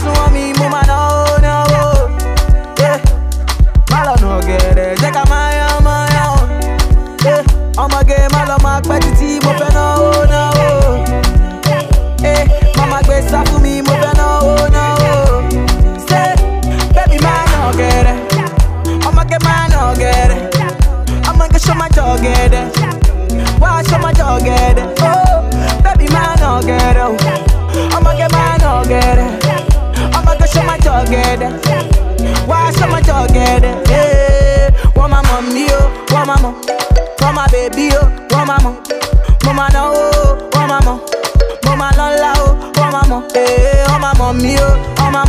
súnmọ́ mi mo máa náwó náwó. Yeah. Má lọ nà gẹ̀rẹ̀ jẹ́ ká máa yán máa yán o. Yeah. Máa pẹ́ títí mo fẹ́ náwó náwó. Yeah. Mama gẹ̀dẹ̀. Wá ṣó má jọ gẹ̀dẹ̀. Ṣó má jọ gẹ̀dẹ̀. Wá ṣó má jọ gẹ̀dẹ̀. Eh, Wọ́n máa mọ̀ mí o, wọ́n máa mọ̀. Wọ́n máa bèbí o, wọ́n máa mọ̀. Mo máa náwó o, wọ́n máa mọ̀. Mo máa lọ́lá o, wọ́n máa mọ̀. Eh, Wọ́n máa mọ̀ mí o, wọ́n máa